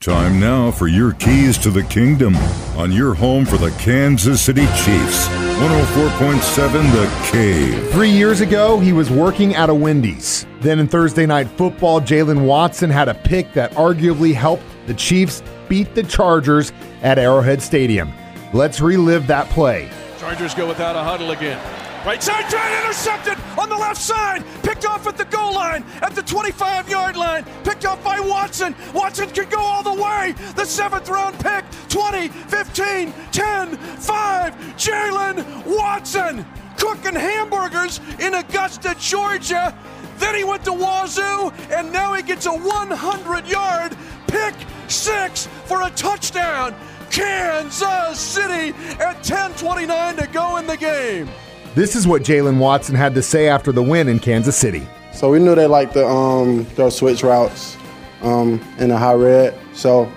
Time now for your keys to the kingdom on your home for the Kansas City Chiefs. 104.7 The Cave. Three years ago, he was working at a Wendy's. Then in Thursday night football, Jaylen Watson had a pick that arguably helped the Chiefs beat the Chargers at Arrowhead Stadium. Let's relive that play. Chargers go without a huddle again. Right side try intercepted on the left side. Picked off at the goal line, at the 25 yard line. Picked off by Watson. Watson can go all the way. The seventh round pick 20, 15, 10, 5. Jaylen Watson cooking hamburgers in Augusta, Georgia. Then he went to Wazzu, and now he gets a 100 yard pick six for a touchdown. Kansas City at 10:29 to go in the game. This is what Jaylen Watson had to say after the win in Kansas City. So we knew they liked to um, throw switch routes um, in the high red. So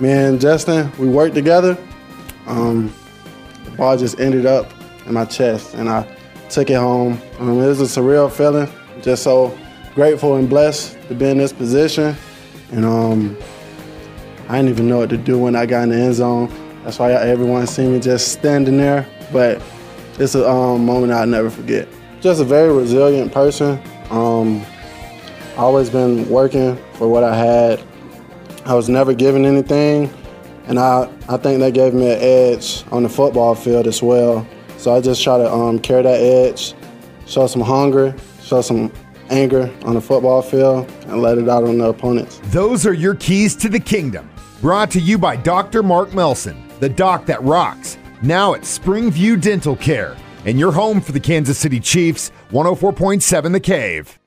me and Justin, we worked together. Um, the ball just ended up in my chest, and I took it home. Um, it was a surreal feeling. Just so grateful and blessed to be in this position. And um, I didn't even know what to do when I got in the end zone. That's why everyone seen me just standing there. But it's a um, moment I'll never forget. Just a very resilient person. Um, always been working for what I had. I was never given anything, and I, I think that gave me an edge on the football field as well. So I just try to um, carry that edge, show some hunger, show some anger on the football field, and let it out on the opponents. Those are your keys to the kingdom. Brought to you by Dr. Mark Melson, the doc that rocks now at Springview Dental Care, and your home for the Kansas City Chiefs, 104.7 The Cave.